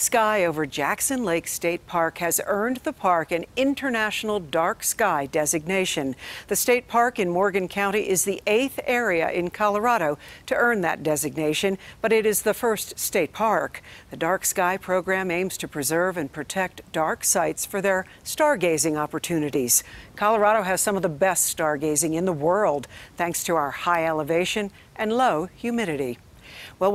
Sky over Jackson Lake State Park has earned the park an International Dark Sky designation. The state park in Morgan County is the eighth area in Colorado to earn that designation, but it is the first state park. The Dark Sky program aims to preserve and protect dark sites for their stargazing opportunities. Colorado has some of the best stargazing in the world thanks to our high elevation and low humidity. Well,